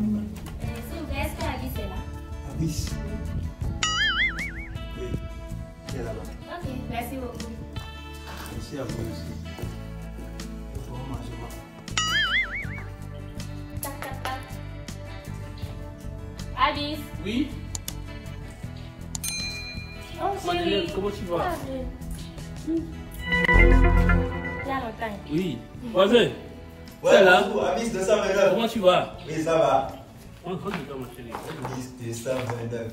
Amin. S'il vous plaît, est-ce que Alice est là Alice Oui, elle est là-bas. Ok, merci beaucoup. Merci à vous aussi. Bon mangement. Tac, tac, tac. Alice Oui Oh, chérie. Comment tu vas? Il y a longtemps. Oui. Vas-y. Ouais, C'est là. bonjour, Amis 229. comment tu vas? Oui, ça va. Rentre rentre dedans, ma chérie. Amis 229.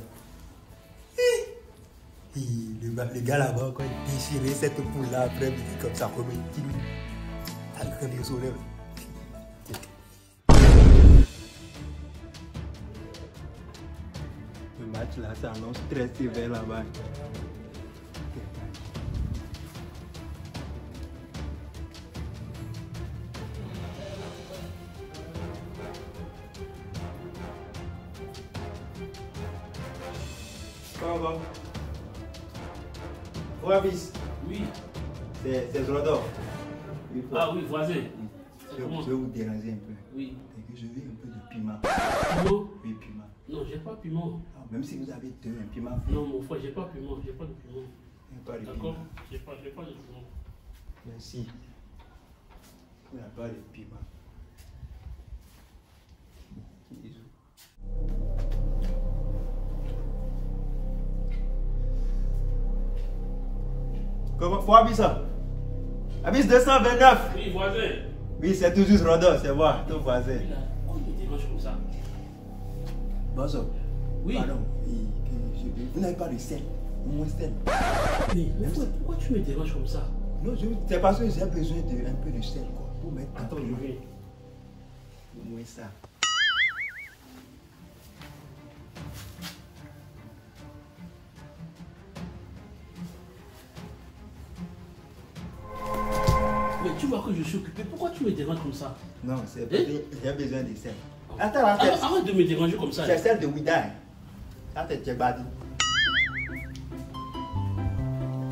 Hi, Le, gars- le gars là-bas, quand il déchirait cette poule-là après, il dit comme ça, comme il dit. Avec un soleil. Le match là, ça annonce très sévère là-bas. Ouais, bis. Oui. C'est faut- Ah oui, voisin. Je vais je vais vous déranger un peu. Oui. C'est que je veux un peu de piment. Piment? Oui, piment. Non, j'ai pas piment. Ah, même si vous avez deux, un piment. Non, mon frère, j'ai pas piment. J'ai pas de piment. pas de D'accord? J'ai pas, pas de piment. Merci. Il n'y a pas de piment. Comment Faut Abis ça Abis 229 Oui, voisin. Oui, c'est tout juste Rodon, c'est moi, ton voisin. Oui, là. Pourquoi tu me déranges comme ça? Bonsoir. Oui. Pardon. Vous n'avez pas de sel. Au moins sel. Mais pourquoi, pourquoi tu me déranges comme ça? Non, c'est parce que j'ai besoin de un peu de sel, quoi. Pour mettre un Attends, je viens. Au moins ça. Mais tu vois que je suis occupé. Pourquoi tu me déranges comme ça Non, c'est Eh? j'ai besoin de sel. Attends, arrête, c'est- arrête de me déranger comme ça. c'est celle de hein. Ça, c'est Tchébadi.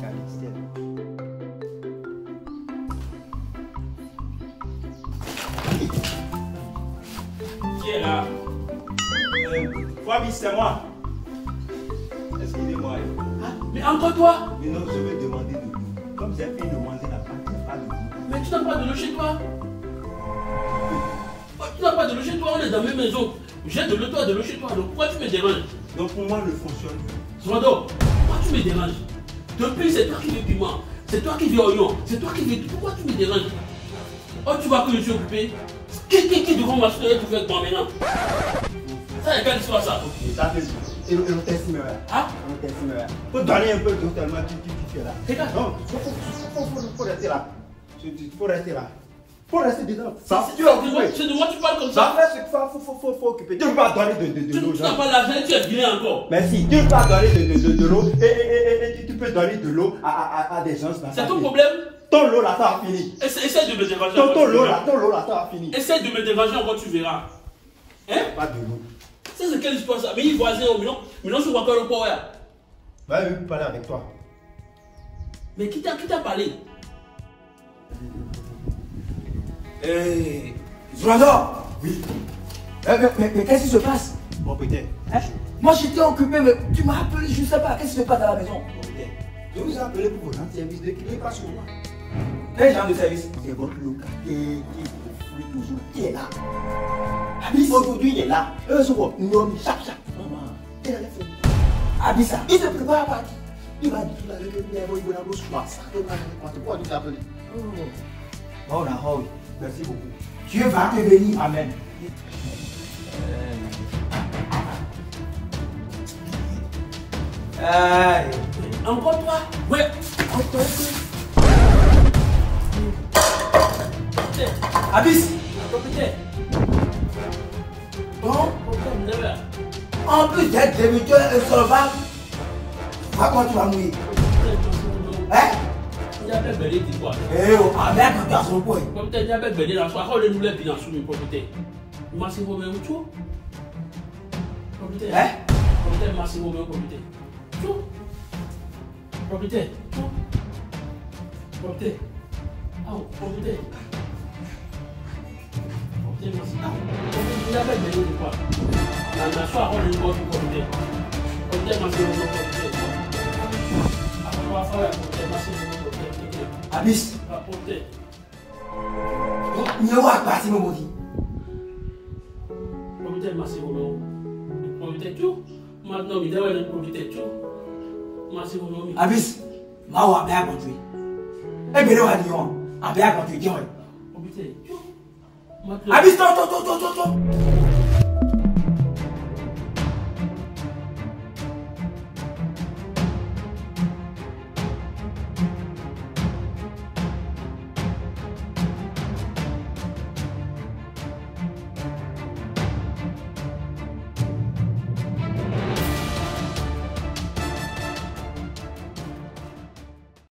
Calixte. Qui est là? Euh, Fabi, c'est moi. Excusez-moi. Ah, Mais encore toi Mais non, je vais demander de l'eau. Comme j'ai fait demander la pâte, il n'y a pas de l'eau. Mais tu n'as pas de l'eau chez toi Oh, Tu n'as pas de l'eau chez toi, on est dans la même maison. J'ai de l'eau, toi de l'eau chez toi. Donc pourquoi tu me déranges Donc pour moi, le fonctionne. Swando, pourquoi tu me déranges Depuis, c'est toi qui veux piment. C'est toi qui veux oignon. C'est toi qui veux tout. Pourquoi tu me déranges Oh, tu vois que je suis occupé Qui, qui, qui devant m'assurer tout faire moi maintenant Ça, quelle histoire ça Ça fait et le test me Ah Le test me Faut donner un peu d'eau tellement tu, fais là. Regarde. Non, faut, faut, faut, faut, faut rester là. Tu- faut rester là. Faut rester dedans. Ça, tu vas occuper. c'est de moi tu parles comme Ça ça fait ce qu'il faut, faut, faut, faut, occuper. Tu ne peux pas donner de, de, de l'eau. tu n'as pas l'argent, tu es vilain encore. Merci. Tu ne peux pas donner de, de, de, de l'eau et, et, et, et, tu peux donner de l'eau à, à, à, des gens. C'est ton problème Ton l'eau là, ça a fini. Essa- Essaye de me déranger. Ton, ton verras. là, ton là, ça a fini. Essaye de me déranger encore, tu verras. Hein? Pas de l'eau. Ça, c'est quelle histoire ça? Mais il voisin, mais non, je vois encore le power. Va je vais parler avec toi. Mais qui t'a parlé? Eh, Zoulador Oui. mais mais, mais qu'est-ce qui se passe Bon, peut-être. Hein? Moi j'étais occupé, mais tu m'as appelé, je ne sais pas, qu'est-ce qui se passe dans la maison Bon, peut-être. Je vous ai appelé pour vous rendre service de qui n'est pas sur moi. Quel genre de service C'est votre locataire qui vous toujours. Qui est là Abyss Aujourd'hui, il est là. Eux sont quoi Non, mais chaque, chaque. Maman, il a fous. Abyssa Il se prépare à partir. Oh. Bon, oh, Merci beaucoup. Dieu va te bénir, Amen. Encore toi Ouais. Encore Abyss Propriétaire. Bon, en plus d'être débuteur insolvable, à quoi tu vas mourir Hein Il y a belle belle dit quoi Eh oh, avec un garçon quoi Propriétaire, il y a belle belle la soirée. Quand on nous l'a bien sous le propriétaire. Merci pour mes tout. Propriétaire. Hein Propriétaire, merci pour mes propriétaire. Tout. Propriétaire. Tout. Propriétaire. Ah, propriétaire. Propriétaire, merci. Ah, il y a belle belle dit quoi La la soirée, on nous l'a bien propriétaire. Propriétaire, merci pour mes propriétaire. Ah, va àbí ìyẹn wà gbà sí mi wò ni. Prometeu massivo não. Prometeu tu, mas não me deu ele prometeu tu. Massivo não me. Abis, ma wa abia kontri. E bere wa ni on, abia kontri join. Prometeu tu. Abis to to to to to to.